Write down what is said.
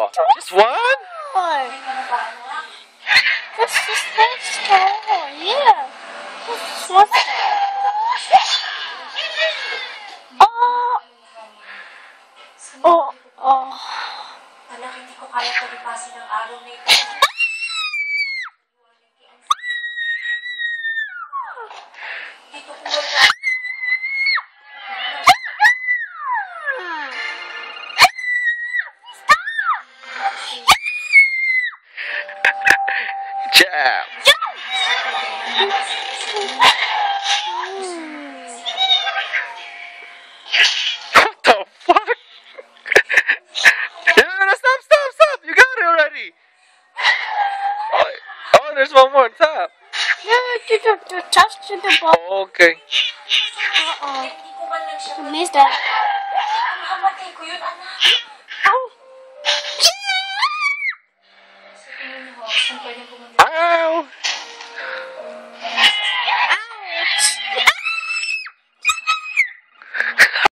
more. This is next door. Yeah. This is next. Oh. Oh. Oh. Anak, hindi ko kaya palipasin ang araw na ito. Dito ko wala. Jam. What the fuck? no, no, no, stop, stop, stop! You got it already. Oh, oh there's one more on top. No, the, the touch to the ball. Oh, okay. Uh-oh. Hindi ko man lang siya You missed that. Oh. Sa Ow!